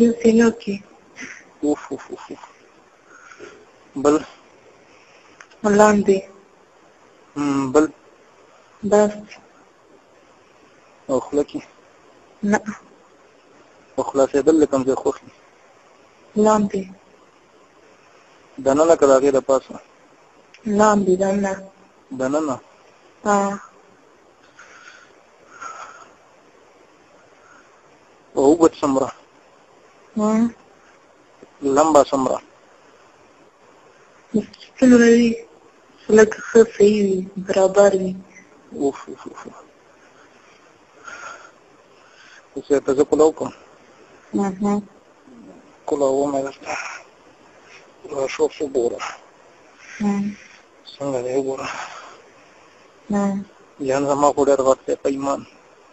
یو کیلو کې اوف اوف اوف بل لاندې بل بس او خوله کې نه او خلاصېدل له کوم ځای خوښ دي لاندې دننه که د هغې د پاسه لاندې دننه دننه اوږد څومره لمبا څومره څومره وي لږ ښه صحیح وي برابر وي اوف اوف اوف زه ته زه کولاو کوم کولاو مې درته شو څو ګوره څنګه دی ګوره جان زما خو ډېر وخت دی په ایمان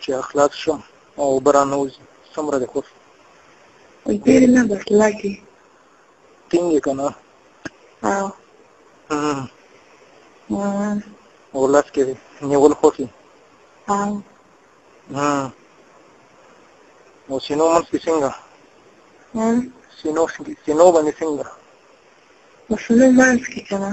چې اخلاص شو او برانه وځي څومره د خور وي ډېر نه بس لاګي ټینګ یې که نه او لاس کې نیول خوښ یې او سینو منځ کې څنګه سینو سینو باندې څنګه سینو منځ کې که نه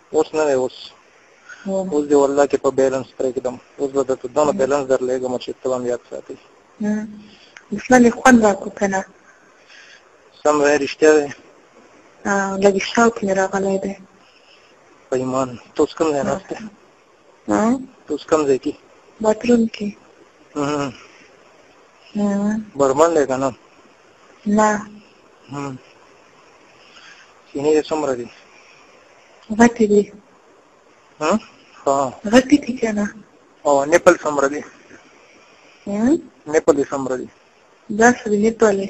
اوس نه دی اوس اوس دی والله کې په بیلانس پرېږدم اوس به درته دونه بیلانس درلېږم چې ته به مې یاد ساتې اوس نه مې خوند راکړو که نه سم وایې رښتیا دی لږ شوق مې راغلی دی په ایمان ته اوس کوم ځای ناست دی ها ته اوس کوم ځای کې باتروم کې برمن دی که نه نه سینې یې څومره دي غټې دي غټې دي که نه او نیپل څومره دي نیپل یې څومره دي داسې دي نیپل یې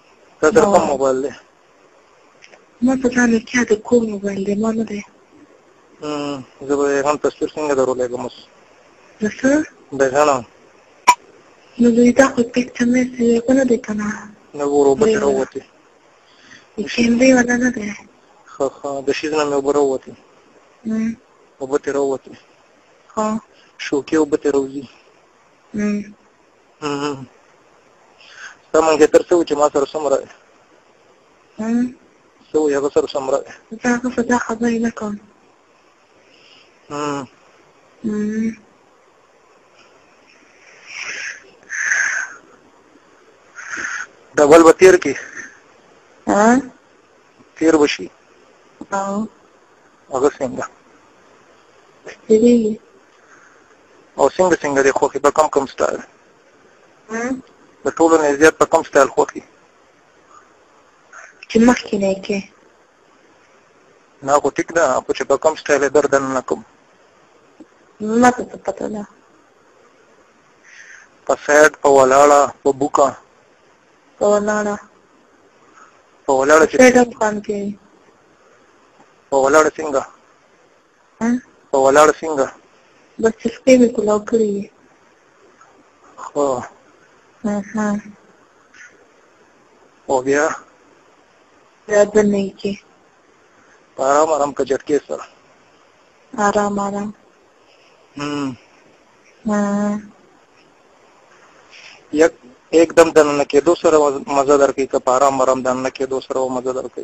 دا تر کوم موبایل دی ما په دا نوکیا د کوم موبایل دی ما نه دی زه به هم تصویر څنګه درولېږم اوس د څه د غنه نو دوی دا خو پکچر مې سې کو نه دی که نه نه ورو به راووتې کیمرې ولا نه دی ښه ښه د شیز نه مې اوبه راووتې اوبه ترې راووتې ښه شوکې اوبه ترې راوځي ستا مونږ تر څو چې ما سره څومره څو یې هغه سره څومره زه هغه سره دا خبرې نه کوم دا بل به تیر کې تیر بشي هغه څنګه ستړي او څنګه څنګه دی خوخي په کم کم سټایل د ټولو نه زیات په کم سټایل خوخي چې مخکې نه کې نه خو ټیک ده خو چې په کم سټایل در دن نه کوم ما ته پته ده په سایډ په ولاړه په بوکا په ولاړه په ولاړه چې سایډ افغان کې په ولاړ څنګه په ولاړ څنګه بس سکې مې کولاو کړی وي خو اها او بیا بیا د نه کې آرام آرام په جټکې سره آرام آرام هم یک एकदम دننه کېدو سره مزه درکې که په آرام آرام دننه کېدو سره مزه درکې